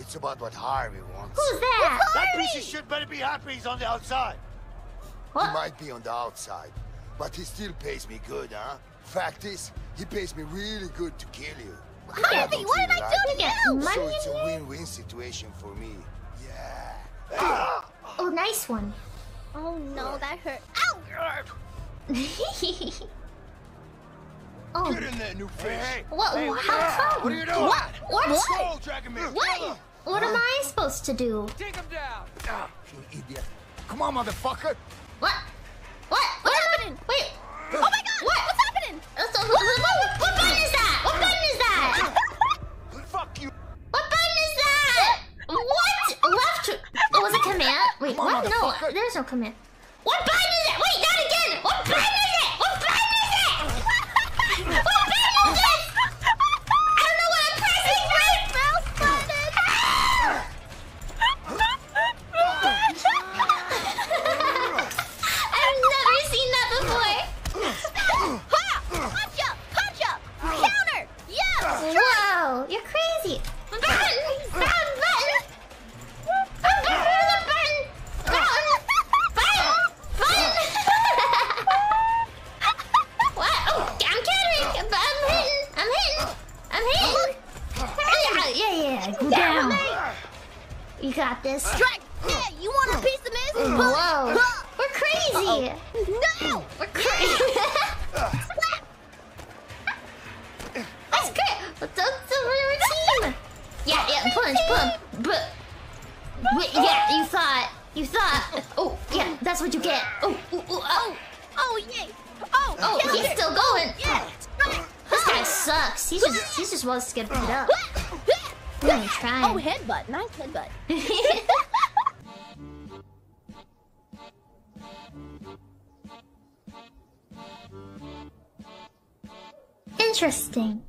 It's about what Harvey wants. Who's that? That piece of shit better be happy he's on the outside. He might be on the outside, but he still pays me good, huh? Fact is, he pays me really good to kill you. Harvey, what did I do to get money So in it's a win-win situation for me. Yeah. Oh, nice one. Oh no, that hurt. Ow! oh, Get in there, new fish. Hey, what? hey, how come? What are you doing? What? What? Go, Dragon Man. What? What am I supposed to do? Take him down. Ah, you idiot. Come on, motherfucker. What? What? What happened? Wait. Oh my god! What? What's happening? What, what, what button is that? What button is that? Fuck you. What button is that? What? Left? Oh, was it command? Wait, on, what? No, there's no command. What button is it? Wait, not again. What button is You got this. Strike! Yeah, you want a piece of this? Mm. Whoa. We're crazy. No! We're crazy. Uh. That's great. That's, that's a routine. Yeah, yeah, punch, punch. But, wait, yeah, you thought, you thought. Oh, yeah, that's what you get. Oh, ooh, ooh, oh, Oh, oh yay! Oh, oh, he's still going. Yeah! This guy sucks. He just, he just wants to get beat up. Trying. Oh, headbutt. Nice headbutt. Interesting.